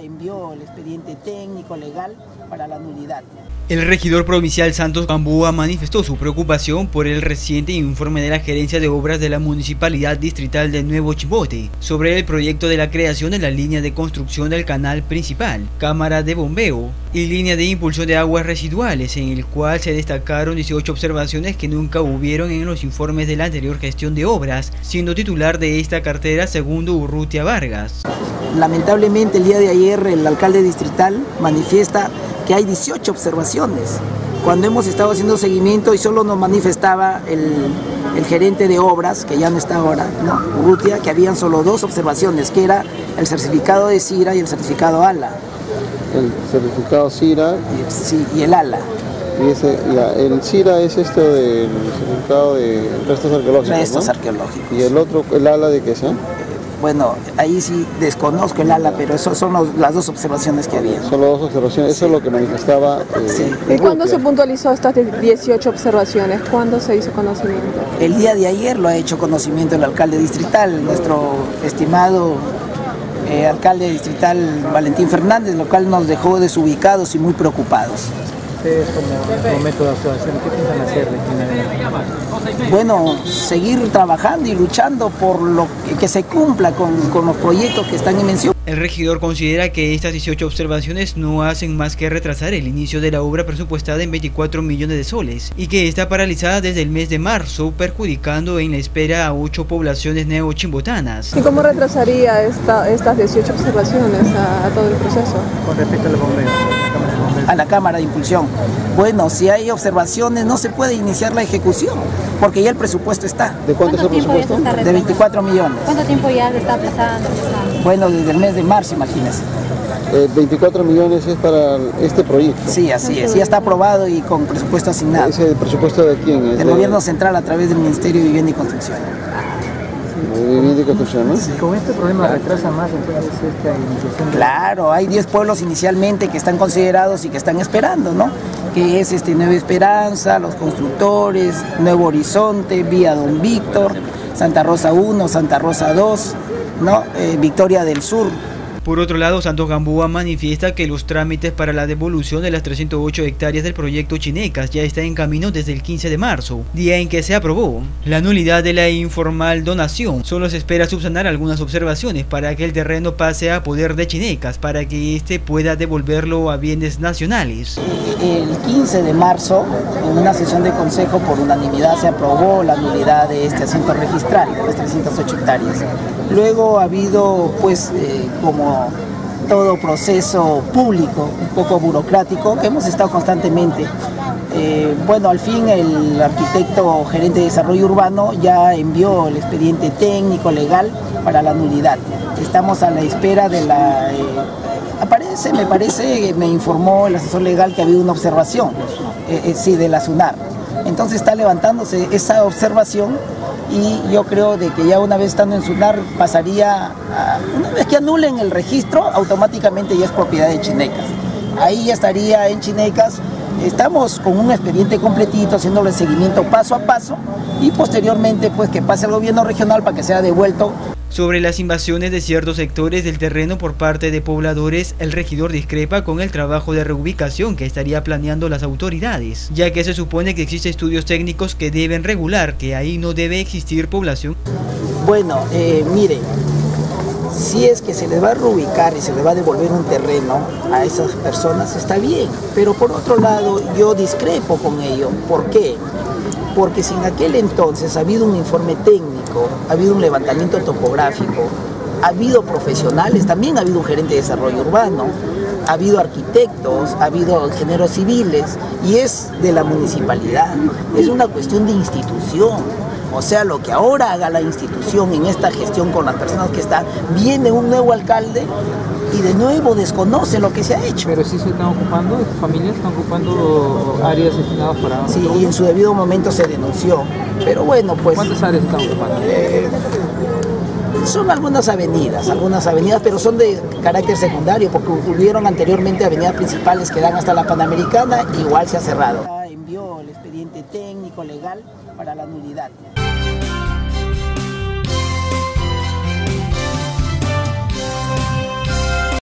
envió el expediente técnico legal para la nulidad. El regidor provincial Santos Gamboa manifestó su preocupación por el reciente informe de la Gerencia de Obras de la Municipalidad Distrital de Nuevo Chibote sobre el proyecto de la creación de la línea de construcción del canal principal, cámara de bombeo y línea de impulsión de aguas residuales, en el cual se destacaron 18 observaciones que nunca hubieron en los informes de la anterior gestión de obras, siendo titular de esta cartera segundo Urrutia Vargas. Lamentablemente el día de ayer el alcalde distrital manifiesta que hay 18 observaciones. Cuando hemos estado haciendo seguimiento y solo nos manifestaba el, gerente de obras, que ya no está ahora. Urrutia, que habían solo dos observaciones, que era el certificado de CIRA y el certificado ALA. El certificado CIRA. Y, sí, y el ALA. Y ese, el CIRA es esto del certificado de restos arqueológicos. Restos arqueológicos. ¿Y el otro, el ALA de qué es? Bueno, ahí sí desconozco el ala, pero esas son las dos observaciones que había. Son las dos observaciones, eso es lo que manifestaba. Eh, ¿Y cuándo se puntualizó estas 18 observaciones? ¿Cuándo se hizo conocimiento? El día de ayer lo ha hecho conocimiento el alcalde distrital, nuestro estimado eh, alcalde distrital Valentín Fernández, lo cual nos dejó desubicados y muy preocupados. ¿Ustedes como, método de observación qué piensan hacer bueno, seguir trabajando y luchando por lo que, se cumpla con, los proyectos que están en mención. El regidor considera que estas 18 observaciones no hacen más que retrasar el inicio de la obra presupuestada en 24 millones de soles y que está paralizada desde el mes de marzo, perjudicando en la espera a ocho poblaciones neochimbotanas. ¿Y cómo retrasaría estas 18 observaciones a, todo el proceso? Con respecto a los a la Cámara de Impulsión. Bueno, si hay observaciones no se puede iniciar la ejecución, porque ya el presupuesto está. ¿De cuánto, es el presupuesto? De 24 millones. ¿Cuánto tiempo ya se está aplazando? Bueno, desde el mes de marzo, imagínese. 24 millones es para este proyecto. Sí, así es. Ya está aprobado y con presupuesto asignado. ¿Ese presupuesto de quién? Es del gobierno central a través del Ministerio de Vivienda y Construcción. Con este problema retrasa más entonces esta iniciación. Claro, hay 10 pueblos inicialmente que están considerados y que están esperando, ¿no? Que es este Nueva Esperanza, Los Constructores, Nuevo Horizonte, Vía Don Víctor, Santa Rosa 1, Santa Rosa 2, ¿no? Eh, Victoria del Sur. Por otro lado, Santos Gamboa manifiesta que los trámites para la devolución de las 308 hectáreas del proyecto Chinecas ya están en camino desde el 15 de marzo, día en que se aprobó la nulidad de la informal donación. Solo se espera subsanar algunas observaciones para que el terreno pase a poder de Chinecas para que éste pueda devolverlo a bienes nacionales. El 15 de marzo, en una sesión de consejo por unanimidad se aprobó la nulidad de este asiento registral de las 308 hectáreas. Luego ha habido, pues, eh, como todo proceso público, un poco burocrático, que hemos estado constantemente. Eh, bueno, al fin el arquitecto gerente de desarrollo urbano ya envió el expediente técnico legal para la nulidad. Estamos a la espera de la... Eh, aparece, me parece, me informó el asesor legal que ha habido una observación, eh, sí, de la SUNAR. Entonces está levantándose esa observación y yo creo de que ya una vez estando en SUNAR pasaría, a, una vez que anulen el registro, automáticamente ya es propiedad de Chinecas. Ahí ya estaría en Chinecas. Estamos con un expediente completito, haciéndole seguimiento paso a paso y posteriormente pues que pase al gobierno regional para que sea devuelto sobre las invasiones de ciertos sectores del terreno por parte de pobladores, el regidor discrepa con el trabajo de reubicación que estaría planeando las autoridades, ya que se supone que existen estudios técnicos que deben regular que ahí no debe existir población. Bueno, eh, mire, si es que se le va a reubicar y se le va a devolver un terreno a esas personas, está bien, pero por otro lado yo discrepo con ello. ¿Por qué? porque si en aquel entonces ha habido un informe técnico, ha habido un levantamiento topográfico, ha habido profesionales, también ha habido un gerente de desarrollo urbano, ha habido arquitectos, ha habido ingenieros civiles y es de la municipalidad, es una cuestión de institución. O sea, lo que ahora haga la institución en esta gestión con las personas que están, viene un nuevo alcalde y de nuevo desconoce lo que se ha hecho. Pero sí se están ocupando, familias están ocupando áreas destinadas para... Sí, y en su debido momento se denunció. Pero bueno, pues... ¿Cuántas áreas están ocupando? Eh, son algunas avenidas, algunas avenidas, pero son de carácter secundario, porque hubieron anteriormente avenidas principales que dan hasta la Panamericana, igual se ha cerrado. Envió el expediente técnico legal para la nulidad.